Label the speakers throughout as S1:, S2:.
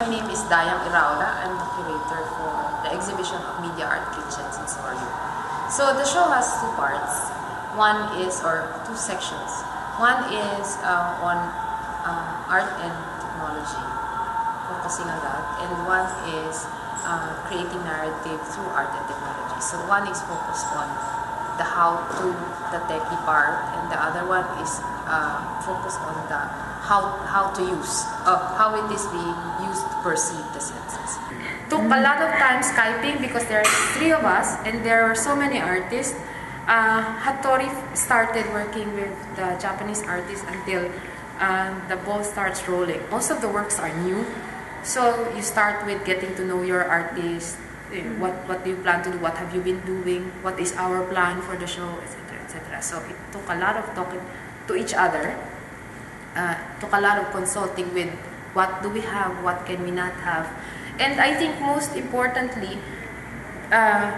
S1: My name is Dayang Yraola. I'm the curator for the exhibition of Media Art Kitchen Sensorium. So the show has two parts. One is, or two sections. One is uh, on uh, art and technology, focusing on that. And one is uh, creating narrative through art and technology. So one is focused on the how to, the techie part, and the other one is uh, focused on the how how to use, uh, how it is being used to perceive the senses. Took a lot of time Skyping because there are three of us and there are so many artists. Uh, Hattori started working with the Japanese artists until uh, the ball starts rolling. Most of the works are new, so you start with getting to know your artist. What what do you plan to do? What have you been doing? What is our plan for the show, etc., etc. So it took a lot of talking to each other uh, took a lot of consulting with what do we have, what can we not have. And I think most importantly, uh,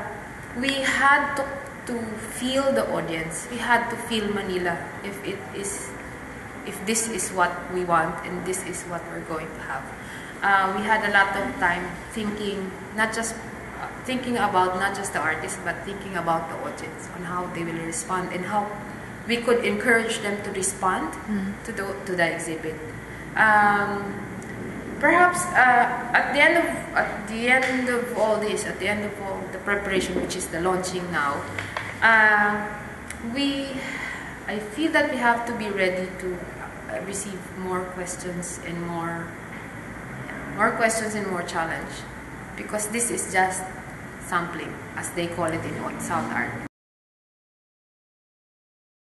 S1: we had to, to feel the audience. We had to feel Manila if it is, if this is what we want and this is what we're going to have. Uh, we had a lot of time thinking, not just thinking about not just the artist, but thinking about the audience on how they will respond and how we could encourage them to respond to the to the exhibit. Um, perhaps uh, at the end of at the end of all this, at the end of all the preparation, which is the launching now, uh, we I feel that we have to be ready to uh, receive more questions and more more questions and more challenge because this is just sampling as they call it in South Art.